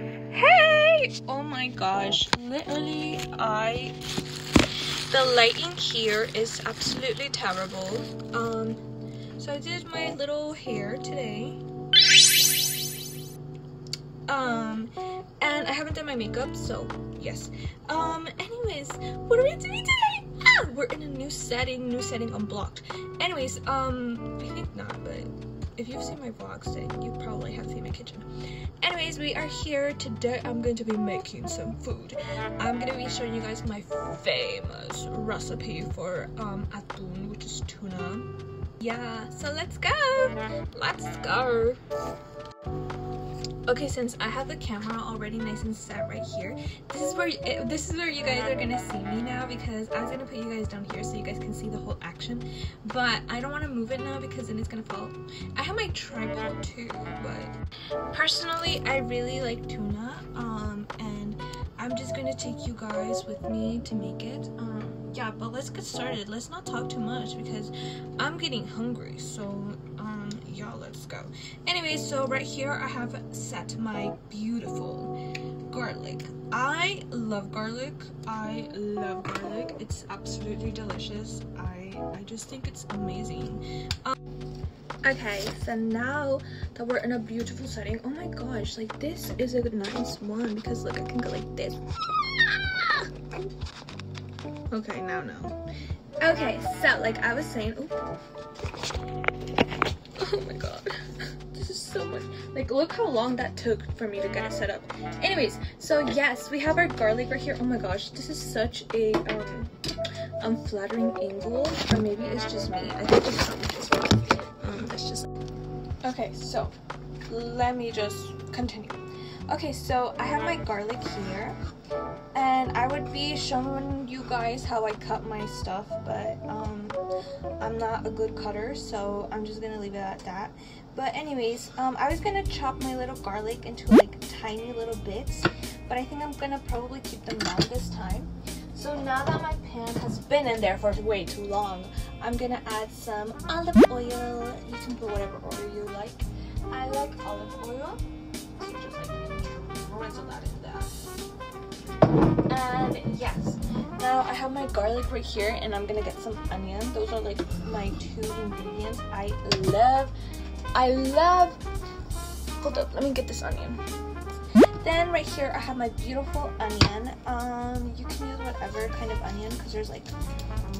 Hey! Oh my gosh, literally, I. The lighting here is absolutely terrible. Um, so I did my little hair today. Um, and I haven't done my makeup, so yes. Um, anyways, what are we doing today? Ah, we're in a new setting, new setting unblocked. Anyways, um, I think not, but if you've seen my vlogs, then you probably have seen my kitchen. Anyways, we are here today. I'm going to be making some food. I'm going to be showing you guys my famous recipe for um, atún, which is tuna. Yeah, so let's go. Let's go. Okay, since I have the camera already nice and set right here, this is where eh, this is where you guys are gonna see me now because I was gonna put you guys down here so you guys can see the whole action, but I don't want to move it now because then it's gonna fall. I have my tripod too, but personally, I really like tuna, um, and I'm just gonna take you guys with me to make it. Um, yeah, but let's get started. Let's not talk too much because I'm getting hungry. So, yeah, let's go. Anyway, so right here I have set my beautiful garlic. I love garlic. I love garlic. It's absolutely delicious. I I just think it's amazing. Um, okay, so now that we're in a beautiful setting, oh my gosh, like this is a nice one because look, I can go like this. Okay, now no. Okay, so like I was saying, oh, oh my god, this is so much. Like, look how long that took for me to get it set up. Anyways, so yes, we have our garlic right here. Oh my gosh, this is such a um unflattering angle, or maybe it's just me. I think it's not this one. Um, that's just. Okay, so let me just continue. Okay, so I have my garlic here be showing you guys how I cut my stuff, but um, I'm not a good cutter, so I'm just gonna leave it at that. But anyways, um, I was gonna chop my little garlic into like tiny little bits, but I think I'm gonna probably keep them long this time. So now that my pan has been in there for way too long, I'm gonna add some olive oil. You can put whatever oil you like. I like olive oil. So just like drizzle that in there. And yes, now I have my garlic right here and I'm gonna get some onion. Those are like my two ingredients. I love, I love, hold up, let me get this onion. Then right here I have my beautiful onion. Um, you can use whatever kind of onion because there's like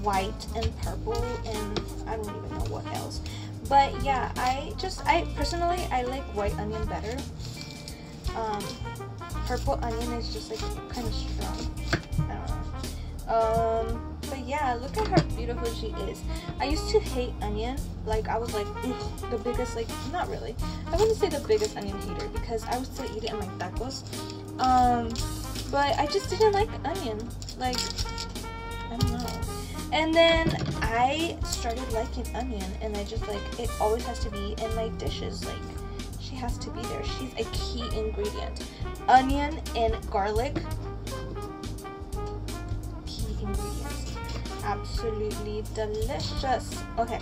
white and purple and I don't even know what else. But yeah, I just, I personally, I like white onion better. Um, purple onion is just like kind of strong. I don't know. Um, but yeah, look at how beautiful she is. I used to hate onion. Like I was like the biggest like not really. I wouldn't say the biggest onion hater because I would still eat it in my tacos. Um, but I just didn't like onion. Like I don't know. And then I started liking onion, and I just like it always has to be in my dishes. Like has to be there. She's a key ingredient. Onion and garlic. Key ingredients. Absolutely delicious. Okay.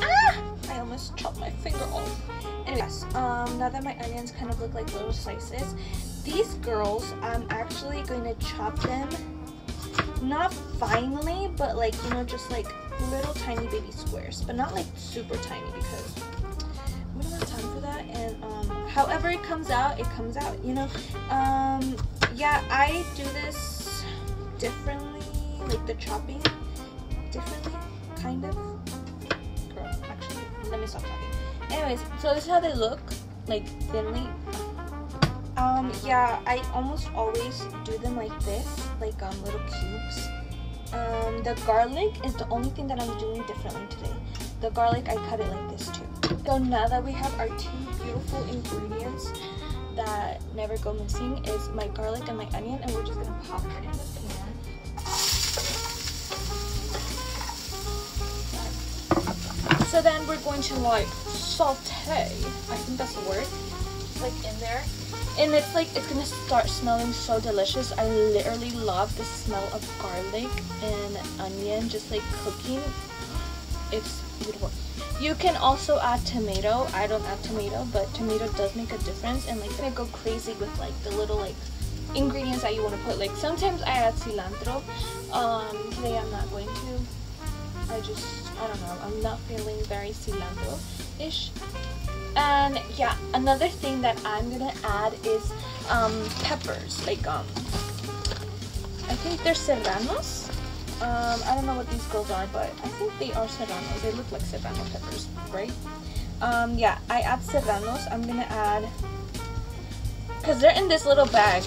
Ah! I almost chopped my finger off. Anyways, um, now that my onions kind of look like little slices, these girls, I'm actually going to chop them not finely, but like, you know, just like little tiny baby squares, but not like super tiny because however it comes out, it comes out, you know. Um, yeah, I do this differently, like the chopping differently, kind of. Girl, actually, let me stop talking. Anyways, so this is how they look, like thinly. Um, yeah, I almost always do them like this, like um, little cubes. Um, the garlic is the only thing that I'm doing differently today. The garlic, I cut it like this too. So now that we have our two beautiful ingredients that never go missing is my garlic and my onion, and we're just gonna pop it in the pan. So then we're going to like saute, I think that's the word, like in there. And it's like, it's gonna start smelling so delicious. I literally love the smell of garlic and onion just like cooking. It's beautiful. You can also add tomato. I don't add tomato, but tomato does make a difference. And like, gonna go crazy with like the little like ingredients that you want to put. Like sometimes I add cilantro. Um, today I'm not going to. I just, I don't know. I'm not feeling very cilantro-ish. And yeah, another thing that I'm gonna add is um, peppers. Like um, I think they're serranos. Um, I don't know what these girls are, but I think they are serranos. They look like serrano peppers, right? Um, yeah, I add serranos. I'm gonna add because they're in this little bag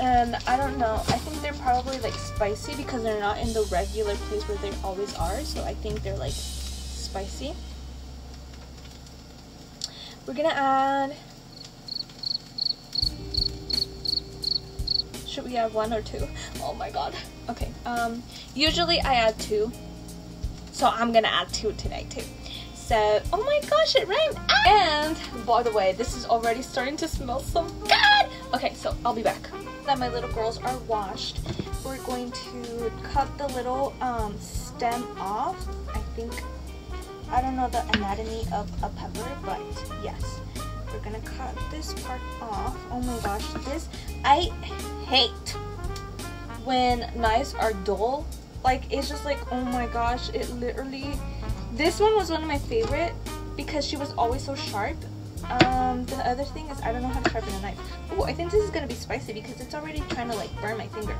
and I don't know I think they're probably like spicy because they're not in the regular place where they always are so I think they're like spicy we're gonna add should we add one or two? Oh my god okay um usually I add two so I'm gonna add two today too so oh my gosh it rained and by the way this is already starting to smell so good okay so I'll be back that my little girls are washed, we're going to cut the little um, stem off. I think, I don't know the anatomy of a pepper, but yes. We're gonna cut this part off. Oh my gosh, this, I hate when knives are dull. Like, it's just like, oh my gosh, it literally, this one was one of my favorite because she was always so sharp um, the other thing is I don't know how to sharpen a knife. Oh, I think this is gonna be spicy because it's already trying to like burn my finger.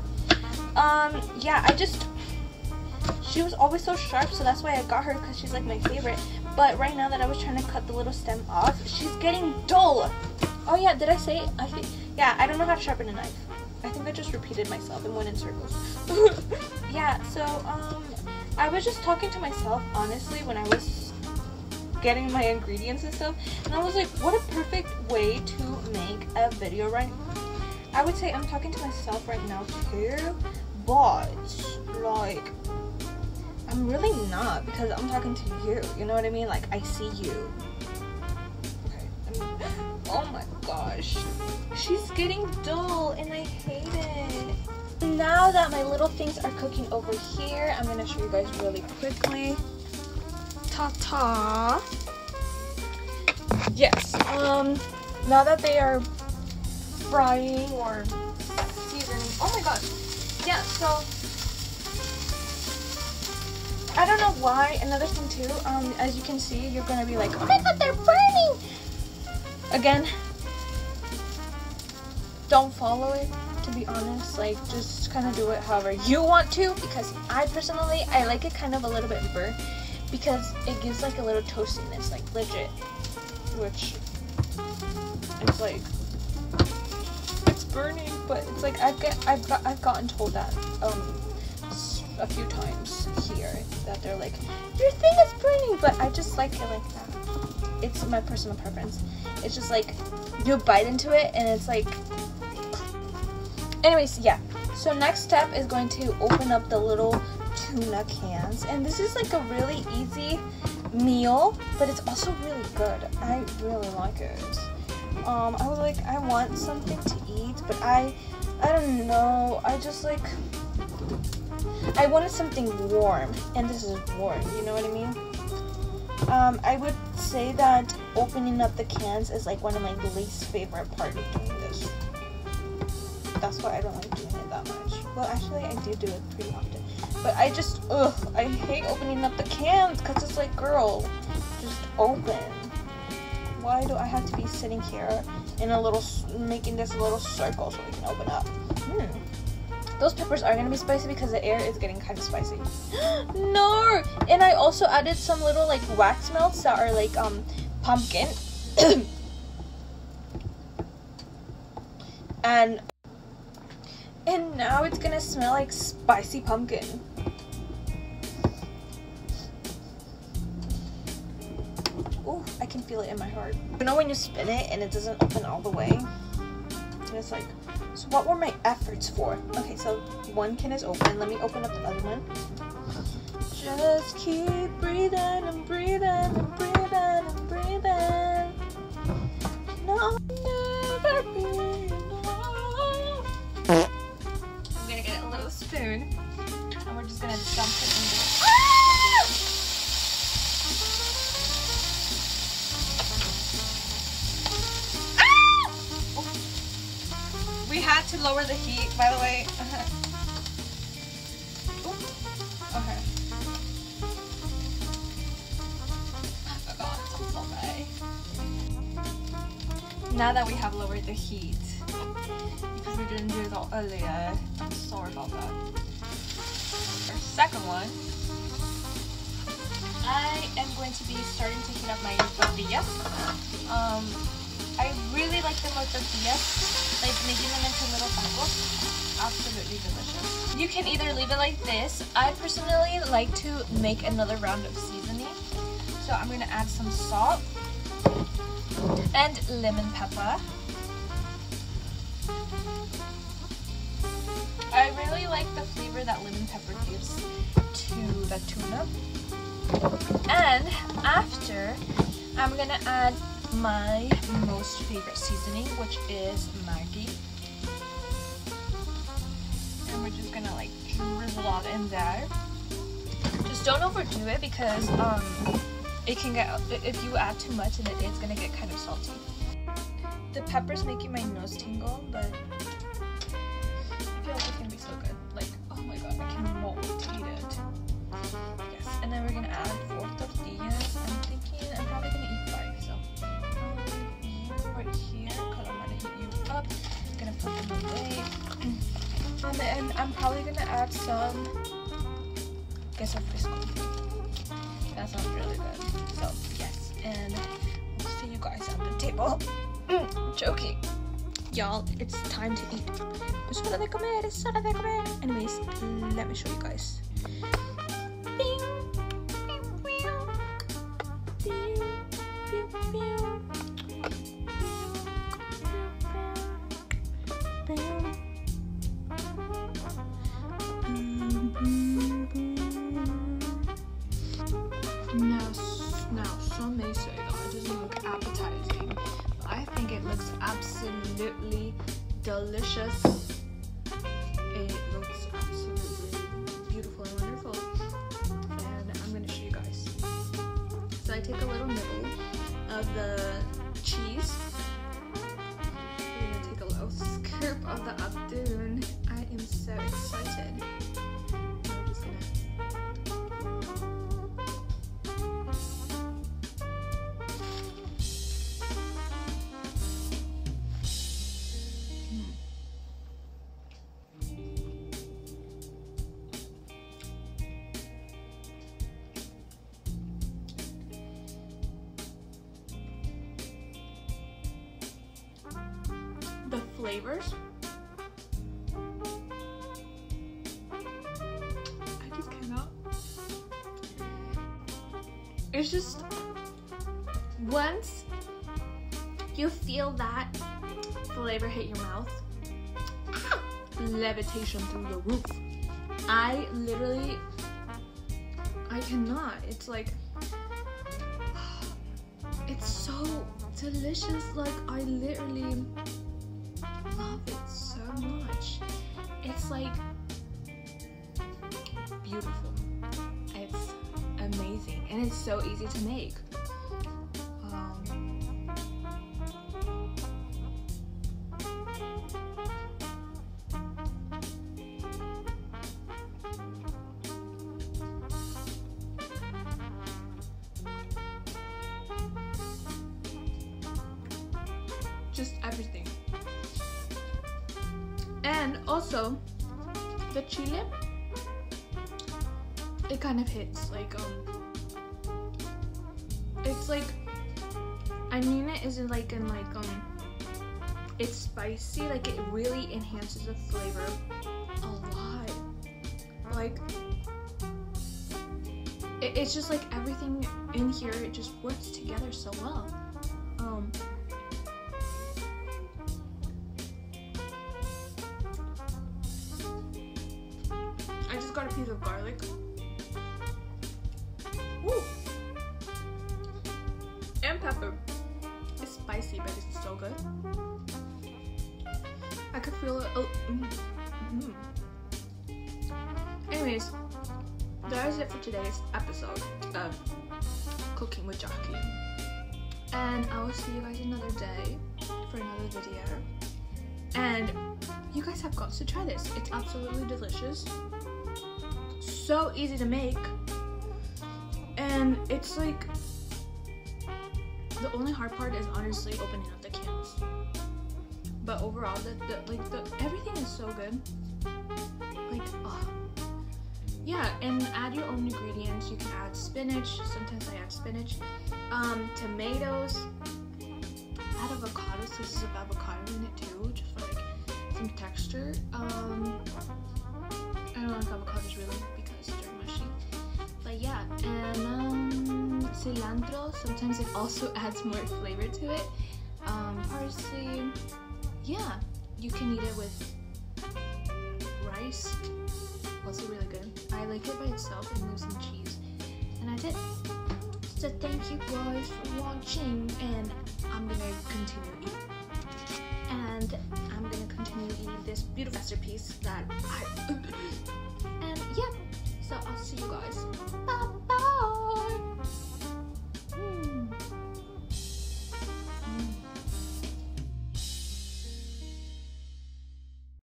Um, yeah, I just, she was always so sharp, so that's why I got her because she's like my favorite. But right now that I was trying to cut the little stem off, she's getting dull. Oh yeah, did I say? I think, yeah, I don't know how to sharpen a knife. I think I just repeated myself and went in circles. yeah, so, um, I was just talking to myself, honestly, when I was getting my ingredients and stuff. And I was like, what a perfect way to make a video right now. I would say I'm talking to myself right now too, but like I'm really not because I'm talking to you. You know what I mean? Like I see you. Oh my gosh. She's getting dull and I hate it. Now that my little things are cooking over here, I'm gonna show you guys really quickly ta-ta. Yes, um, now that they are frying or seasoning, oh my god, yeah, so, I don't know why, another thing too, um, as you can see, you're gonna be like, oh my god, they're burning! Again, don't follow it, to be honest, like, just kind of do it however you want to, because I personally, I like it kind of a little bit burnt, because it gives like a little toastiness, like legit, which it's like it's burning, but it's like I've get I've got I've gotten told that um a few times here that they're like your thing is burning, but I just like it like that. It's my personal preference. It's just like you bite into it and it's like. Anyways, yeah. So next step is going to open up the little tuna cans. And this is like a really easy meal, but it's also really good. I really like it. Um, I was like, I want something to eat, but I, I don't know. I just like, I wanted something warm, and this is warm. You know what I mean? Um, I would say that opening up the cans is like one of my least favorite part of doing this. That's why I don't like doing it that much. Well, actually, I do do it pretty often. But I just, ugh, I hate opening up the cans because it's like, girl, just open. Why do I have to be sitting here in a little, making this little circle so we can open up? Hmm. Those peppers are gonna be spicy because the air is getting kind of spicy. no! And I also added some little like wax melts that are like um pumpkin. and and now it's gonna smell like spicy pumpkin. Oh, I can feel it in my heart. You know when you spin it and it doesn't open all the way? And it's like, so what were my efforts for? Okay, so one can is open. Let me open up the other one. Just keep breathing and breathing and breathing Now that we have lowered the heat, because we didn't do it all earlier, I'm sorry about that. Our second one, I am going to be starting to heat up my tortillas. Um, I really like them with tortillas, like making them into little tacos. Absolutely delicious. You can either leave it like this. I personally like to make another round of seasoning. So I'm gonna add some salt and lemon pepper. I really like the flavor that lemon pepper gives to the tuna. And after, I'm gonna add my most favorite seasoning, which is Maggi. And we're just gonna like drizzle that in there. Just don't overdo it because um, it can get, if you add too much and it, it's gonna get kind of salty. The pepper's making my nose tingle, but I feel like it's gonna be so good. Like, oh my god, I cannot wait to eat it. Yes, and then we're gonna add four tortillas. I'm thinking I'm probably gonna eat five, so right here because I'm gonna heat you up. I'm gonna put them away. And then I'm probably gonna add some queso fresco. That sounds really good. So yes, and we'll see you guys at the table. Mm, joking. Y'all, it's time to eat. Anyways, let me show you guys. Absolutely delicious. It looks absolutely beautiful and wonderful. And I'm gonna show you guys. So I take a little nibble of the flavors. I just cannot. It's just once you feel that flavor hit your mouth, levitation through the roof. I literally, I cannot. It's like, it's so delicious. Like, I literally love it so much. It's like beautiful. It's amazing. And it's so easy to make. Um, just everything. And also, the chile, it kind of hits like um, it's like, I mean it isn't like in like um, it's spicy. Like it really enhances the flavor a lot. Like it, it's just like everything in here. It just works together so well. Um, feel it. Oh, mm, mm. Anyways, that is it for today's episode of Cooking with Jaky. And I will see you guys another day for another video. And you guys have got to try this. It's absolutely delicious. So easy to make. And it's like the only hard part is honestly opening up. Overall, the, the like the everything is so good. Like, oh. yeah, and add your own ingredients. You can add spinach. Sometimes I add spinach, um, tomatoes, add avocados. This is of avocado in it too, just for like some texture. Um, I don't like avocados really because they're mushy. But yeah, and um, cilantro. Sometimes it also adds more flavor to it. Um, parsley yeah, you can eat it with rice. Also really good. I like it by itself and with some cheese. And that's it. So thank you guys for watching and I'm gonna continue eating. And I'm gonna continue eating this beautiful masterpiece that I and yeah, so I'll see you guys. Bye!